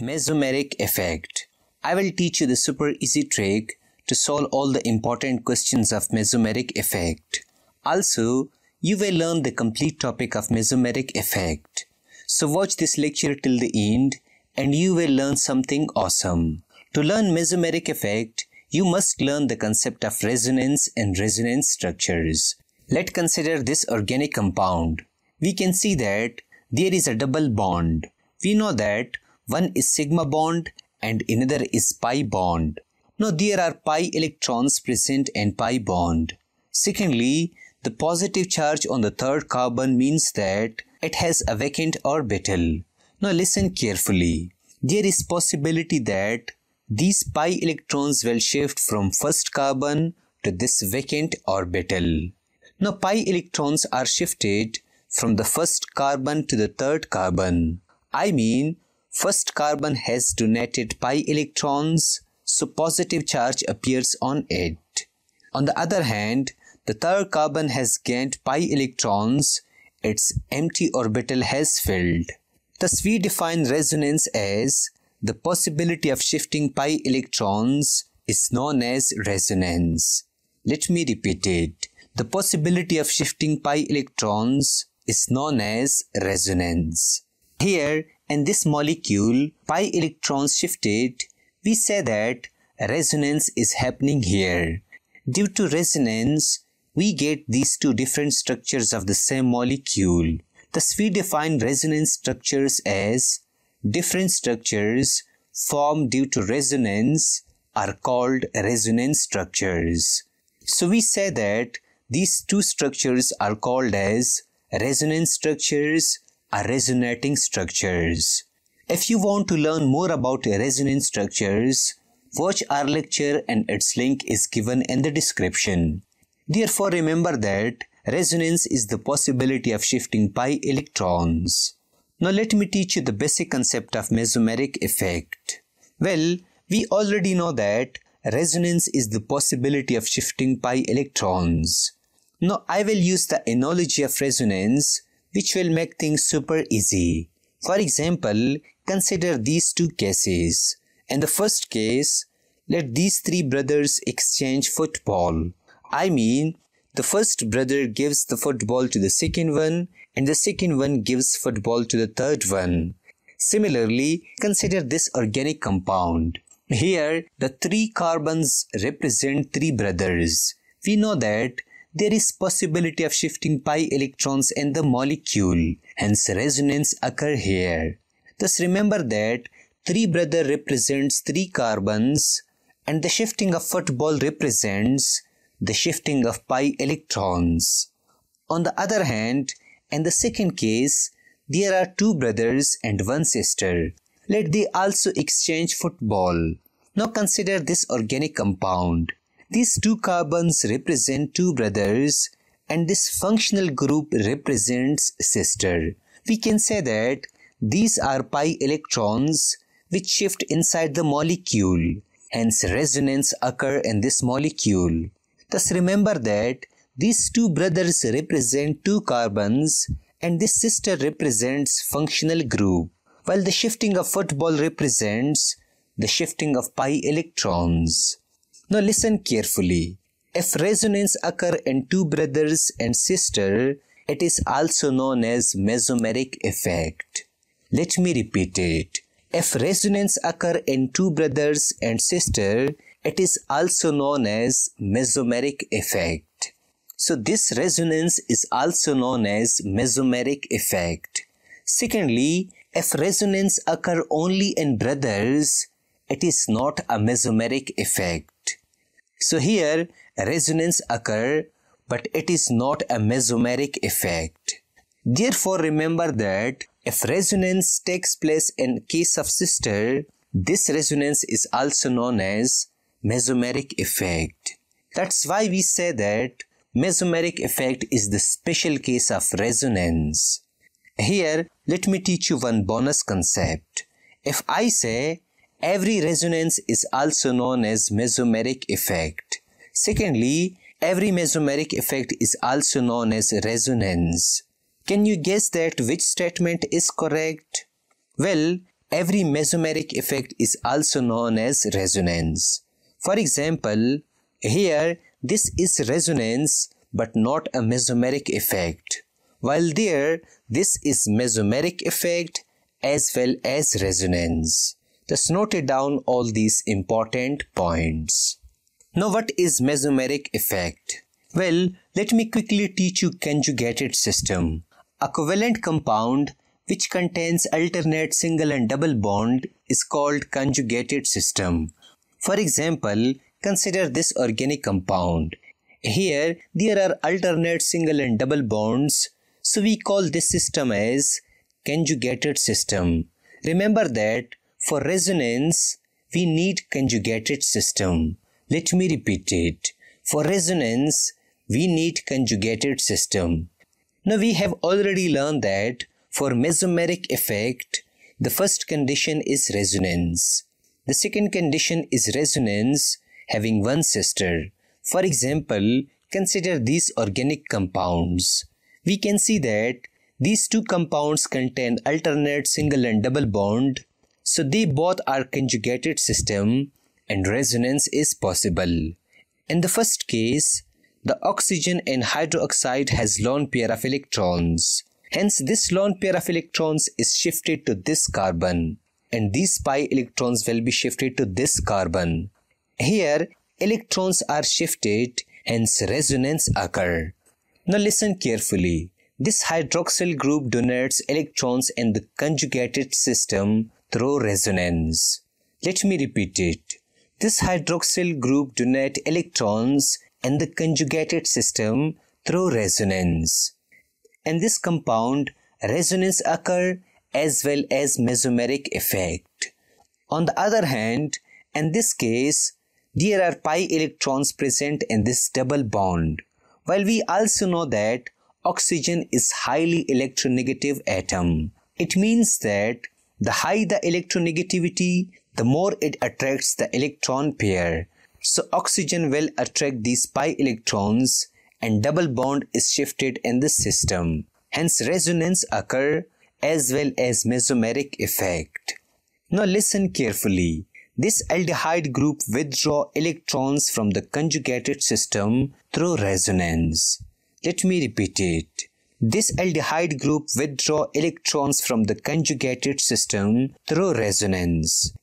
Mesomeric effect. I will teach you the super easy trick to solve all the important questions of mesomeric effect. Also, you will learn the complete topic of mesomeric effect. So watch this lecture till the end and you will learn something awesome. To learn mesomeric effect, you must learn the concept of resonance and resonance structures. Let's consider this organic compound. We can see that there is a double bond. We know that one is sigma bond and another is pi bond. Now there are pi electrons present in pi bond. Secondly, the positive charge on the third carbon means that it has a vacant orbital. Now listen carefully. There is possibility that these pi electrons will shift from first carbon to this vacant orbital. Now pi electrons are shifted from the first carbon to the third carbon. I mean First carbon has donated pi electrons, so positive charge appears on it. On the other hand, the third carbon has gained pi electrons, its empty orbital has filled. Thus we define resonance as the possibility of shifting pi electrons is known as resonance. Let me repeat it. The possibility of shifting pi electrons is known as resonance. Here, in this molecule, pi electrons shifted, we say that resonance is happening here. Due to resonance, we get these two different structures of the same molecule. Thus, we define resonance structures as different structures formed due to resonance are called resonance structures. So we say that these two structures are called as resonance structures are resonating structures. If you want to learn more about resonance structures, watch our lecture and its link is given in the description. Therefore, remember that resonance is the possibility of shifting pi electrons. Now let me teach you the basic concept of mesomeric effect. Well, we already know that resonance is the possibility of shifting pi electrons. Now I will use the analogy of resonance which will make things super easy. For example, consider these two cases. In the first case, let these three brothers exchange football. I mean, the first brother gives the football to the second one and the second one gives football to the third one. Similarly, consider this organic compound. Here, the three carbons represent three brothers. We know that there is possibility of shifting pi electrons in the molecule, hence resonance occur here. Thus remember that 3 brother represents 3 carbons and the shifting of football represents the shifting of pi electrons. On the other hand, in the second case, there are two brothers and one sister. Let they also exchange football. Now consider this organic compound. These two carbons represent two brothers and this functional group represents sister. We can say that these are pi electrons which shift inside the molecule. Hence resonance occur in this molecule. Thus remember that these two brothers represent two carbons and this sister represents functional group while the shifting of football represents the shifting of pi electrons. Now listen carefully. If resonance occur in two brothers and sister, it is also known as mesomeric effect. Let me repeat it. If resonance occur in two brothers and sister, it is also known as mesomeric effect. So this resonance is also known as mesomeric effect. Secondly, if resonance occur only in brothers, it is not a mesomeric effect. So here resonance occur but it is not a mesomeric effect. Therefore remember that if resonance takes place in case of sister, this resonance is also known as mesomeric effect. That's why we say that mesomeric effect is the special case of resonance. Here, let me teach you one bonus concept. If I say Every resonance is also known as mesomeric effect. Secondly, every mesomeric effect is also known as resonance. Can you guess that which statement is correct? Well, every mesomeric effect is also known as resonance. For example, here this is resonance but not a mesomeric effect, while there this is mesomeric effect as well as resonance. Thus noted down all these important points. Now what is mesomeric effect? Well, let me quickly teach you conjugated system. A covalent compound which contains alternate single and double bond is called conjugated system. For example, consider this organic compound. Here, there are alternate single and double bonds, so we call this system as conjugated system. Remember that for resonance, we need conjugated system. Let me repeat it. For resonance, we need conjugated system. Now we have already learned that for mesomeric effect, the first condition is resonance. The second condition is resonance having one sister. For example, consider these organic compounds. We can see that these two compounds contain alternate single and double bond, so they both are conjugated system and resonance is possible. In the first case, the oxygen and hydroxide has lone pair of electrons. Hence, this lone pair of electrons is shifted to this carbon and these pi electrons will be shifted to this carbon. Here, electrons are shifted, hence resonance occur. Now listen carefully. This hydroxyl group donates electrons in the conjugated system through resonance. Let me repeat it. This hydroxyl group donate electrons and the conjugated system through resonance. In this compound, resonance occur as well as mesomeric effect. On the other hand, in this case, there are pi electrons present in this double bond. While we also know that oxygen is highly electronegative atom. It means that the higher the electronegativity, the more it attracts the electron pair. So oxygen will attract these pi electrons and double bond is shifted in the system. Hence resonance occur as well as mesomeric effect. Now listen carefully. This aldehyde group withdraw electrons from the conjugated system through resonance. Let me repeat it. This aldehyde group withdraw electrons from the conjugated system through resonance.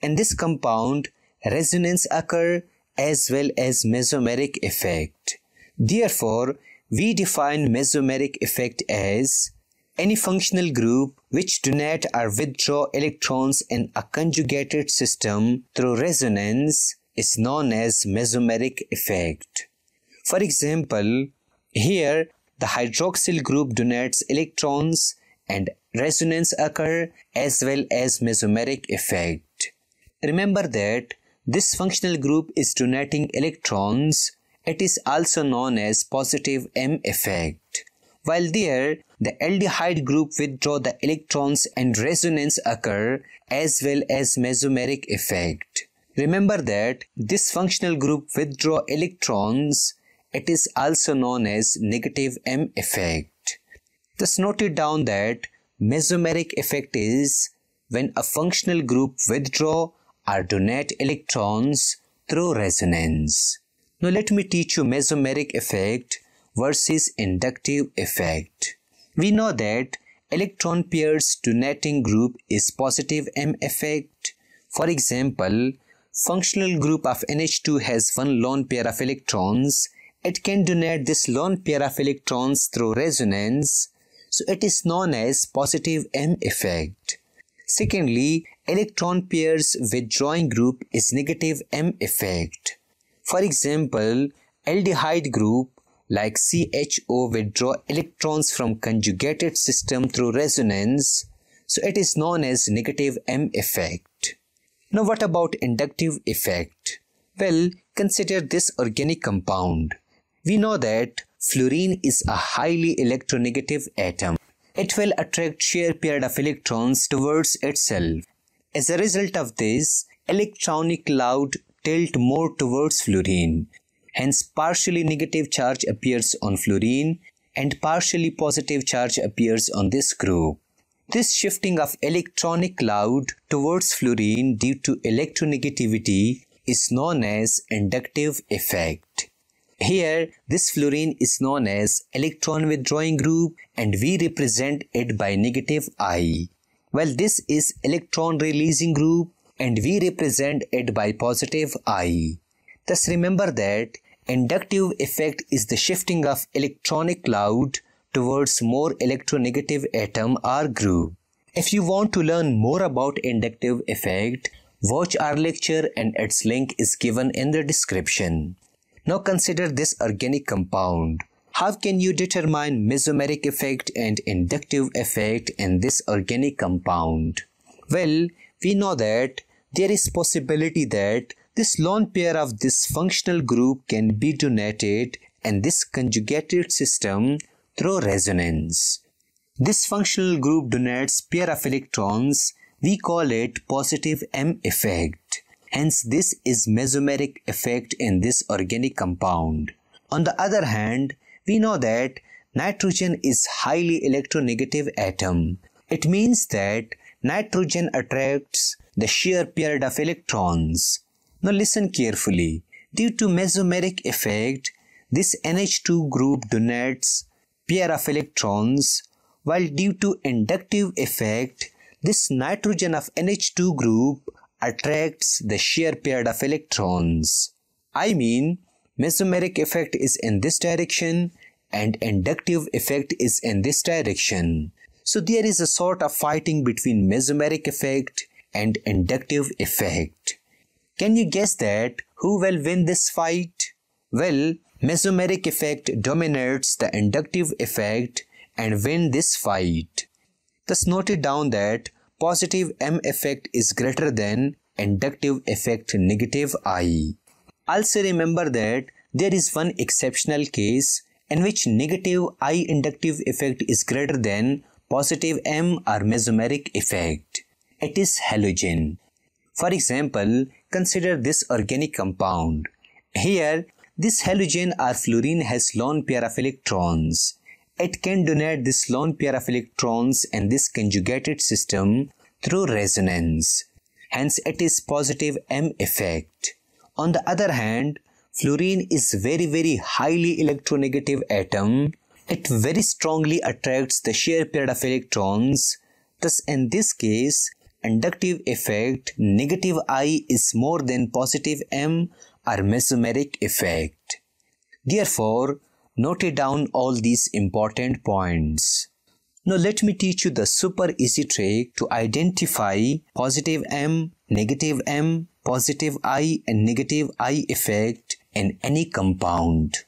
In this compound, resonance occur as well as mesomeric effect. Therefore, we define mesomeric effect as any functional group which donate or withdraw electrons in a conjugated system through resonance is known as mesomeric effect. For example, here the hydroxyl group donates electrons and resonance occur as well as mesomeric effect. Remember that this functional group is donating electrons. It is also known as positive M effect. While there, the aldehyde group withdraw the electrons and resonance occur as well as mesomeric effect. Remember that this functional group withdraw electrons. It is also known as negative M effect. Thus note it down that mesomeric effect is when a functional group withdraw or donate electrons through resonance. Now let me teach you mesomeric effect versus inductive effect. We know that electron pairs donating group is positive M effect. For example, functional group of NH2 has one lone pair of electrons. It can donate this lone pair of electrons through resonance. So it is known as positive M effect. Secondly, electron pairs withdrawing group is negative M effect. For example, aldehyde group like CHO withdraw electrons from conjugated system through resonance, so it is known as negative M effect. Now what about inductive effect? Well, consider this organic compound. We know that fluorine is a highly electronegative atom. It will attract shear pair of electrons towards itself. As a result of this, electronic cloud tilt more towards fluorine. Hence, partially negative charge appears on fluorine and partially positive charge appears on this group. This shifting of electronic cloud towards fluorine due to electronegativity is known as inductive effect. Here, this fluorine is known as electron withdrawing group and we represent it by negative I. Well, this is electron releasing group and we represent it by positive I. Thus remember that inductive effect is the shifting of electronic cloud towards more electronegative atom or group. If you want to learn more about inductive effect, watch our lecture and its link is given in the description. Now consider this organic compound. How can you determine mesomeric effect and inductive effect in this organic compound? Well, we know that there is possibility that this lone pair of this functional group can be donated and this conjugated system through resonance. This functional group donates pair of electrons. We call it positive M effect. Hence, this is mesomeric effect in this organic compound. On the other hand, we know that nitrogen is highly electronegative atom. It means that nitrogen attracts the shear pair of electrons. Now listen carefully. Due to mesomeric effect, this NH2 group donates pair of electrons while due to inductive effect, this nitrogen of NH2 group attracts the shear pair of electrons. I mean, mesomeric effect is in this direction and inductive effect is in this direction. So there is a sort of fighting between mesomeric effect and inductive effect. Can you guess that who will win this fight? Well, mesomeric effect dominates the inductive effect and win this fight. Thus note it down that positive M effect is greater than inductive effect negative I. Also remember that there is one exceptional case in which negative I inductive effect is greater than positive M or mesomeric effect. It is halogen. For example, consider this organic compound. Here, this halogen or fluorine has lone pair of electrons. It can donate this lone pair of electrons in this conjugated system through resonance. Hence, it is positive M effect. On the other hand, fluorine is very very highly electronegative atom. It very strongly attracts the shear pair of electrons. Thus, in this case, inductive effect negative I is more than positive M or mesomeric effect. Therefore, note down all these important points. Now let me teach you the super easy trick to identify positive M, negative M, positive I and negative I effect in any compound.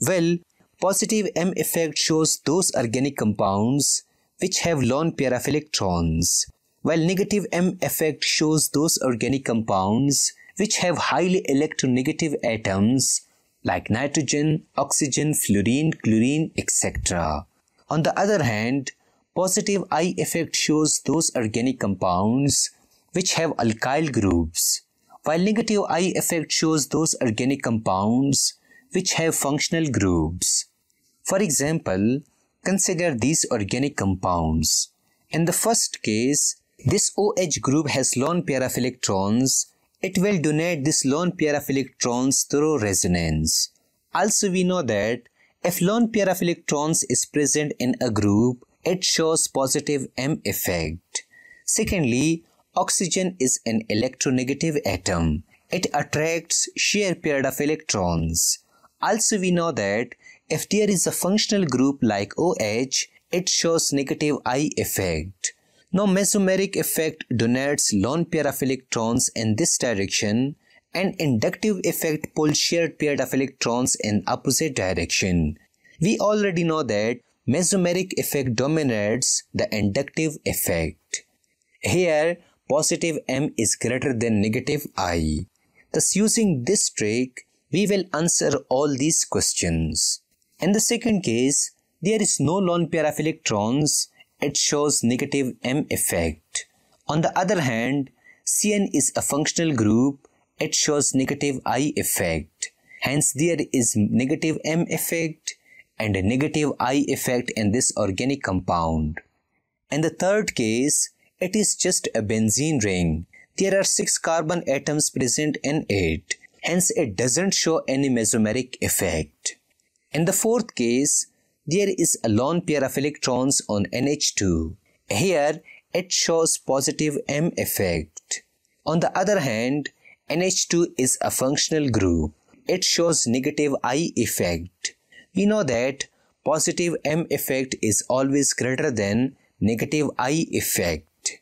Well, positive M effect shows those organic compounds which have lone pair of electrons while negative M effect shows those organic compounds which have highly electronegative atoms like nitrogen, oxygen, fluorine, chlorine, etc. On the other hand, positive I effect shows those organic compounds which have alkyl groups, while negative I effect shows those organic compounds which have functional groups. For example, consider these organic compounds. In the first case, this OH group has lone pair of electrons. It will donate this lone pair of electrons through resonance. Also we know that if lone pair of electrons is present in a group, it shows positive M effect. Secondly, oxygen is an electronegative atom. It attracts shear pair of electrons. Also we know that if there is a functional group like OH, it shows negative I effect. Now mesomeric effect donates lone pair of electrons in this direction and inductive effect pulls shared pair of electrons in opposite direction. We already know that mesomeric effect dominates the inductive effect. Here, positive M is greater than negative I. Thus, using this trick, we will answer all these questions. In the second case, there is no lone pair of electrons it shows negative M effect. On the other hand, CN is a functional group, it shows negative I effect. Hence there is negative M effect and a negative I effect in this organic compound. In the third case, it is just a benzene ring. There are six carbon atoms present in it, hence it doesn't show any mesomeric effect. In the fourth case, there is a lone pair of electrons on NH2. Here, it shows positive M effect. On the other hand, NH2 is a functional group. It shows negative I effect. We know that positive M effect is always greater than negative I effect.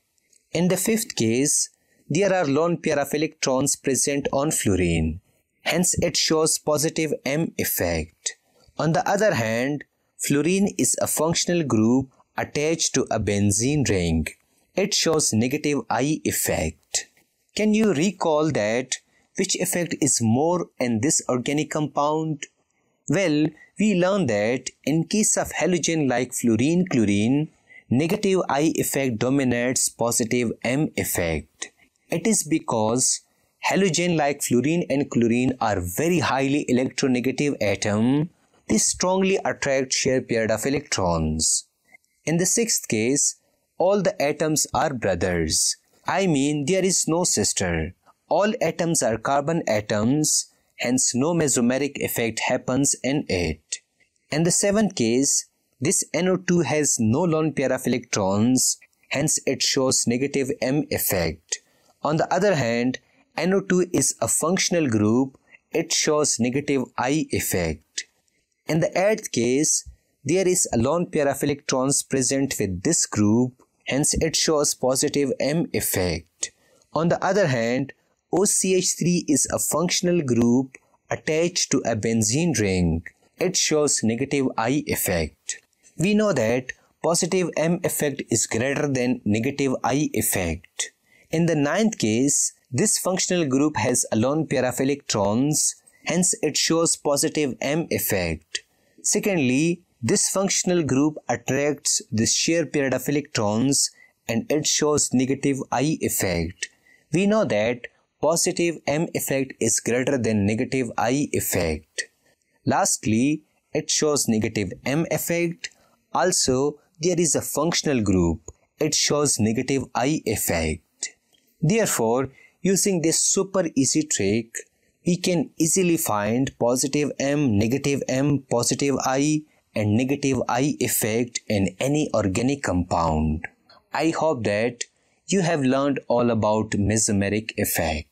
In the fifth case, there are lone pair of electrons present on fluorine. Hence, it shows positive M effect. On the other hand, fluorine is a functional group attached to a benzene ring. It shows negative I effect. Can you recall that which effect is more in this organic compound? Well, we learned that in case of halogen like fluorine chlorine, negative I effect dominates positive M effect. It is because halogen like fluorine and chlorine are very highly electronegative atom. They strongly attract share pair of electrons. In the sixth case, all the atoms are brothers. I mean there is no sister. All atoms are carbon atoms, hence no mesomeric effect happens in it. In the seventh case, this NO2 has no lone pair of electrons, hence it shows negative M effect. On the other hand, NO2 is a functional group, it shows negative I effect. In the eighth case, there is a lone pair of electrons present with this group, hence it shows positive M effect. On the other hand, OCH3 is a functional group attached to a benzene ring. It shows negative I effect we know that positive M effect is greater than negative I effect. In the ninth case, this functional group has a lone pair of electrons, hence it shows positive M effect. Secondly, this functional group attracts the share pair of electrons and it shows negative I effect. We know that positive M effect is greater than negative I effect. Lastly, it shows negative M effect also, there is a functional group. It shows negative I effect. Therefore, using this super easy trick, we can easily find positive M, negative M, positive I and negative I effect in any organic compound. I hope that you have learned all about mesomeric effect.